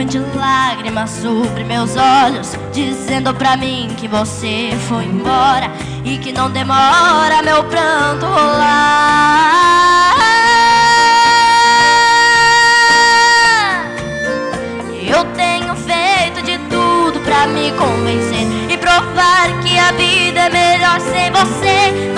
Lágrimas sobre meus olhos, dizendo pra mim que você foi embora e que não demora meu pranto rolar. Eu tenho feito de tudo pra me convencer e provar que a vida é melhor sem você,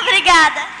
Obrigada.